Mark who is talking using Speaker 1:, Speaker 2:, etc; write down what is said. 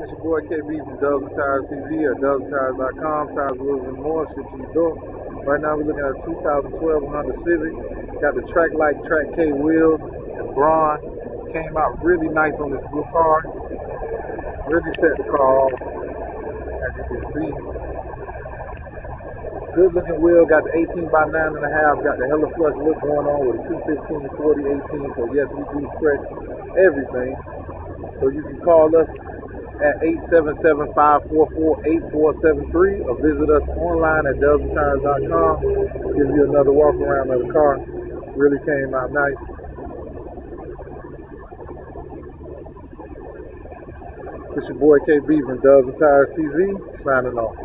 Speaker 1: It's your boy KB from and Tires TV at dubsandtires.com. Tires, wheels, and more shipped to your door. Right now, we're looking at a 2012 Honda Civic. Got the Trak Lite Track K wheels and bronze. Came out really nice on this blue car. Really set the car off, as you can see. Good looking wheel, got the 18 by 9.5, got the hella flush look going on with a 215, 40, 18. So, yes, we do stretch everything. So, you can call us at 877-544-8473 or visit us online at dubsandtires.com. Give you another walk around of the car. Really came out nice. It's your boy KB from and Tires TV, signing off.